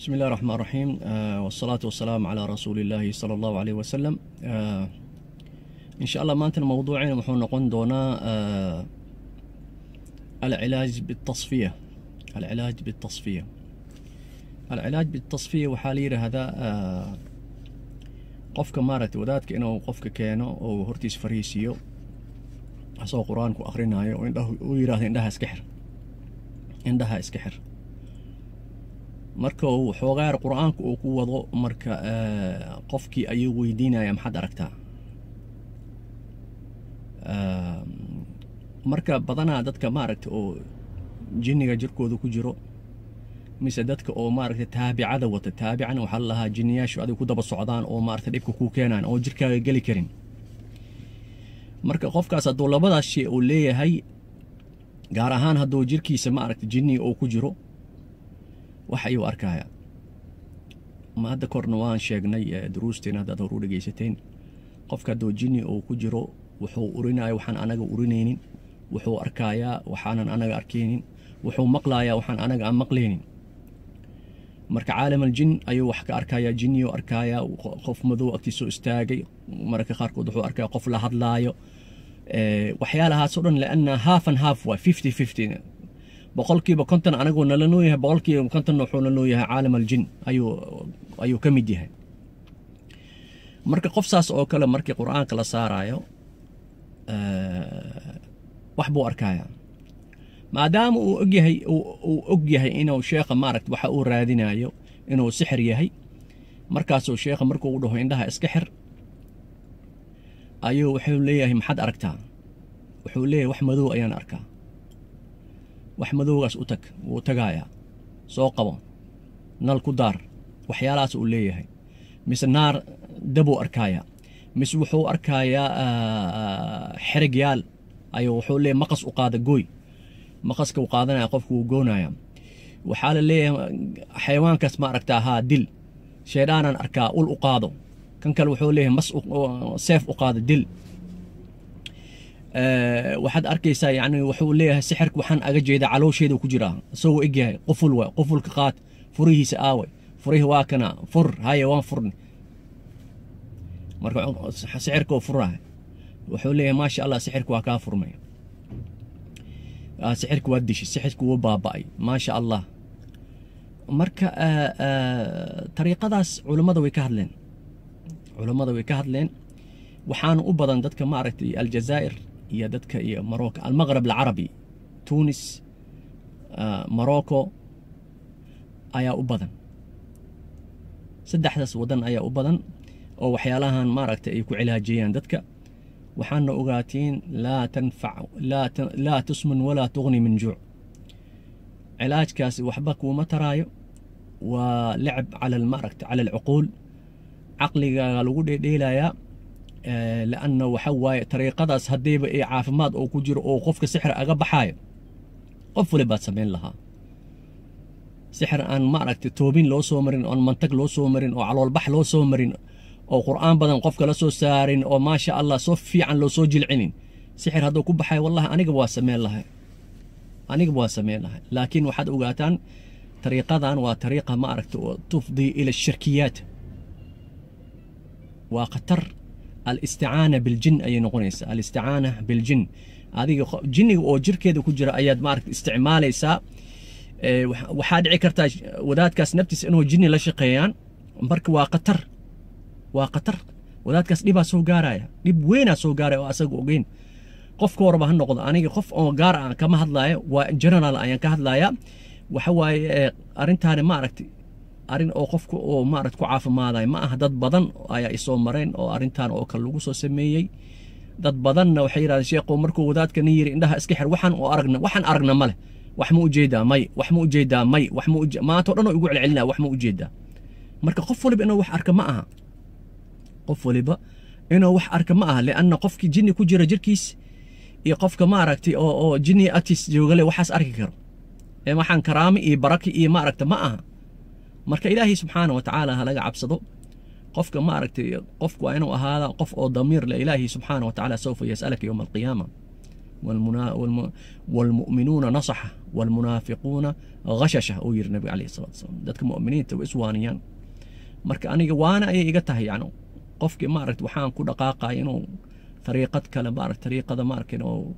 بسم الله الرحمن الرحيم والصلاة والسلام على رسول الله صلى الله عليه وسلم إن شاء الله ما أنت الموضوعين محونا قندونا العلاج بالتصفية العلاج بالتصفية العلاج بالتصفية وحالي هذا قفك مارت وذات كأنه قفك كأنه أو هرتيس فريسيو أصو قرآن وآخرين هاي وإن ده ويراه إن ده اسكحر إن ده اسكحر marka uu xoogaar qur'aanku uu ku wado marka qofkii ayuu weydiinaya maxaad aragtaa? Marka badanaa dadka maaragta oo jinniga jirkooda ku jiro mise dadka oo maaragta taabicada wata taabicana waxaa lalahaa jinniyaashu adig ku daba socdaan oo maaragta dhibka kuu keenaan oo jirkaaga geli karin. Marka qofkaas hadduu labadaas shay uu leeyahay gaar ahaan hadduu jirkiisa maaragta jinniga uu ku jiro wax ayuu arkaya ma hadda korna waan sheegnay duruusteen haddaad hor u dhegaysateen. Qofka jinni uu ku jiro wuxuu urinaya waxaan anaga urinaynin. Wuxuu arkayaa waxaanan anaga arkaynin wuxuu maqlayaa waxaan anaga aan maqlaynin marka caalam aljin ayuu wax ka arkayaa jinniyuu arkayaa qof madow agtiisoo istaagay. Mararka qaarkood wuxuu arkaya qof la hadlaayo. Waxyaalahaasoo dhan lianna haafan haaf waay fifty fifty boqolkiiba konton anagoo nala nooyahay boqolkiiba kontonna wuxuu na nooyahay caalam aljin ayuu ka mid yahay. Marka qof saas oo kale markii qur'aanka la saarayo wax buu arkaya maadaama uu ogyahay uu og yahay inuu sheekha maaragta waxa uu raadinayo inuu sixir yahay markaasuu sheekha markuu u dhaho indhaha iska xir ayuu wuxuu leeyahay maxaad aragtaa? Wuxuu leeyahay wax madow ayaan arkaa wax madowgaas u tag wuu tagaayaa. Soo qabo nal ku daar. Waxyaalahaas uu leeyahay. Mise naar dabuu arkaaya mise wuxuu arkayaa xerigyaal ayuu wuxuu leeyahay maqas u qaada gooy. Maqaska u qaadanaya qofku wuu goonaya waxaa la leeyahay xayawaankaas ma aragtaa haa dil. Shaydhaanaan arkaa ul u qaado. Kan kale wuxuu leeyahay mas seef u qaado dil آه، وحد أركيسا يعني وحول ليها سحرك وحن أجا جيدا علو شيدا وكجراها سو إجيها قفل و قفل كقات. فريه سآوي. فريه واكنا. فر. هاي وان فرني. مركو سحرك وفرها وحول ليها ما شاء الله سحرك واكا فرمي. سحرك ودش سحرك وباباي. ما شاء الله. مركا آآ آآ طريقة داس علماء ذوي كهدلين علماء ذوي كهدلين وحان أبدا دتك معرفتي الجزائر يا دتك يا مروك المغرب العربي تونس آه، مروكو أيا أبدن سد احدث ودن أيا أبدن أو حيالها مارك تأيكو علاجيان دتك وحنا اوغاتين لا تنفع لا لا تسمن ولا تغني من جوع. علاج كاس وحبك وما ترايو. ولعب على المارك على العقول. عقلي قالو دي ديلا يا آه، لأنه هو طريقة داس هديب عافمات أو كجر أو قفك سحر أغا بحاية قفو لبات سمين لها. سحر أن معركة توبين لو سومرين أن منطق لو سومرين أو على البحر لو سومرين أو قرآن بدن قفك لسو سارين أو ما شاء الله صفي عن لو سوجي العنين سحر هذا كوب كبحاية والله أنا قبوا سمين لها. أنا قبوا سمين لها. لكن وحد أوقاتان طريقة دان وطريقة معركة تفضي إلى الشركيات. وقتر الاستعانة بالجن أي نغنيس الاستعانة بالجن. هذه جني أو جرك هذا كجرا أياد مارك استعمال يسا إيه، وحاد عكرتاج وذات كاس نبتس إنه جني لشقيان مبرك وقطر وقطر وذات كاس لبا سو جارايا لب وين سو جارا وأسق وجين قف كوربه النقض أنا قف أو جارا كما هذلايا وجنرال أيا كهذلايا وحوي إيه، أرنت هذا ماركت arrin oo qofka oo maaragt ku caafimaadayo. Ma aha dad badan ayaa isoo mareen oo arrintan oo kale lagu soo sameeyey. Dad badanna waxay yidhahdeen sheekhow markuu wadaadkani yiri indhaha iska xir waxaan oo aragna waxaan aragna male wax ma u jeedaa may wax ma u jeedaa may wax ma uje maanta o dhan oo igu celcelinaa wax ma u jeedaa marka qof waliba inuu wax arka ma aha. Qof waliba inuu wax arka ma aha lianna qofkii jinni ku jira jirkiis iyo qofka maaragtay oo oo jinni agtiis joogale waxaas arki karo. Ee waxaan karaami iyo baraki iyo maaragta ma aha مرك إلهي سبحانه وتعالى هلا هلاقى عبسطه قفك ما أركتي قفك وإنه هذا قف ضمير لإلهي سبحانه وتعالى سوف يسألك يوم القيامة والمنا والم والمؤمنون نصحه والمنافقون غششه أو النبي عليه الصلاة والسلام دتك مؤمنين تو إسوانيا مرك أنا وأنا إيه قتها يعني قف ما أركت وحان كل دقائق إنه طريقة كلام بارك طريقة ما مارك إنه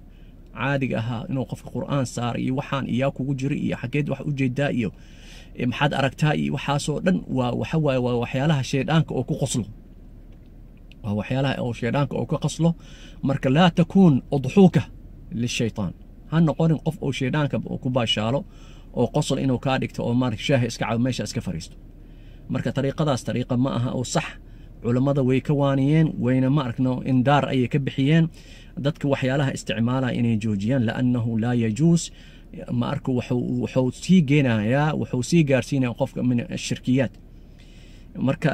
عادي أها إنه قف القرآن صار يوحان إياك وجري يا حكيد وح وجد دائيو محد أركتائي وحاسو لن وحوى وحيالها شيطانك أو كقصله وحيالها أو شيء شيطانك أو كقصله مرك لا تكون أضحوكة للشيطان. هن قارن قف أو شيطانك أو كباشاله أو قصل إنه كادكت أو مارك شاه إسكع أو ماشي إسكفريستو. مرك طريقة ذا طريقة ماها أو صح. Culammada way ka waaniyeen wayna ma arkno indaar ayay ka bixiyeen. Dadka waxyaalaha isticmaalaya inay joojiyaan laannahu laa yajuus. Ma arko wuxuu sii geenayaa wuxuu sii gaarsiinaya qofka min ashirkiyaat marka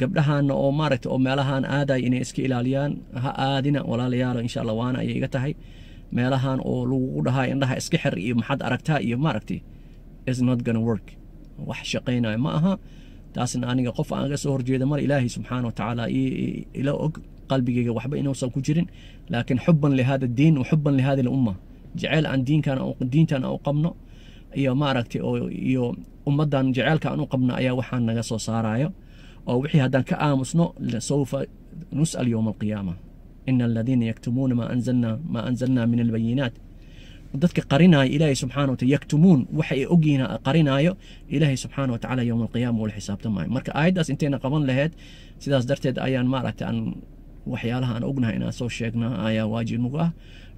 gabdhahana oo maaragta oo meelahan aadaya inay iska ilaaliyaan ha aadina walaalayaalo insha allah waana ayay iga tahay. Meelahan oo lagu dhahaa indhaha iska xir iyo maxaad aragtaa iyo maaragtay is not gonna work. Wax shaqaynaya ma aha تاسن أنا قف أنا قصه هرجيدا مر إلهي سبحانه وتعالى. إلى قلبي جي وحبة إنه وصل كجرين لكن حبا لهذا الدين وحبا لهذه الأمة. جعل عن دين كان أو دين كان أو قبنا يا ماركت أو يا أمضى أن جعل كان أو قبنا يا وحنا قصه صار أو وحي هذا كآمسنا لسوف نسأل يوم القيامة. إن الذين يكتمون ما أنزلنا ما أنزلنا من البينات ودتك قرينا إلهي سبحانه وتعالى يكتمون وحي أجينا قرينا إلهي سبحانه وتعالى يوم القيامة والحساب تماي. مرك أيداس إنتينا قبلا لهد سداس درت أيان ما رأت أن وحيالها أن أجنها إن أسوي شيء جنا آية واجي مغا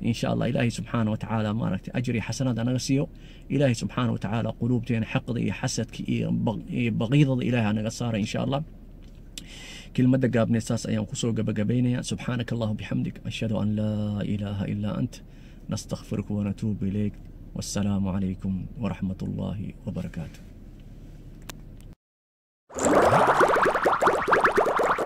إن شاء الله إلهي سبحانه وتعالى ما رأت أجري حسنا دنا غسيو. إلهي سبحانه وتعالى قلوب تين حقد إيه يحسد كي إيه إيه بغيض إلهي أنا قصارة إن شاء الله. كل مدة قابني ساس أيام خصوصا قبل قبيني سبحانك الله بحمدك. أشهد أن لا إله إلا أنت. نستغفرك ونتوب إليك. والسلام عليكم ورحمة الله وبركاته.